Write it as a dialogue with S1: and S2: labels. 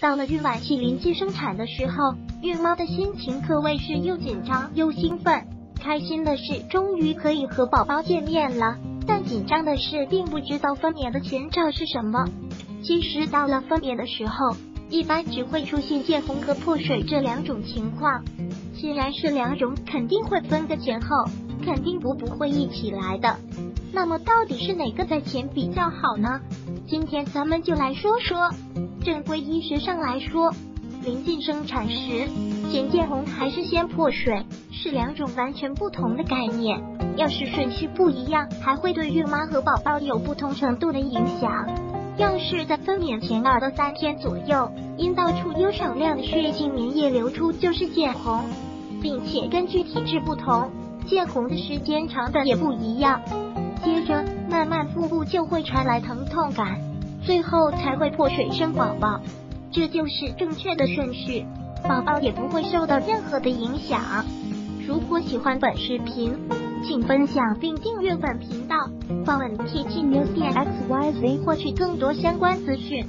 S1: 到了孕晚期临近生产的时候，孕妈的心情可谓是又紧张又兴奋。开心的是终于可以和宝宝见面了，但紧张的是并不知道分娩的前兆是什么。其实到了分娩的时候，一般只会出现见红和破水这两种情况。既然是两种，肯定会分个前后，肯定不不会一起来的。那么到底是哪个在前比较好呢？今天咱们就来说说。正规医学上来说，临近生产时先见红还是先破水是两种完全不同的概念。要是顺序不一样，还会对孕妈和宝宝有不同程度的影响。要是在分娩前二到三天左右，阴道处有少量的血性粘液流出，就是见红，并且根据体质不同，见红的时间长短也不一样。接着，慢慢腹部就会传来疼痛感。最后才会破水生宝宝，这就是正确的顺序，宝宝也不会受到任何的影响。如果喜欢本视频，请分享并订阅本频道，访问 T T News 点 X Y Z 获取更多相关资讯。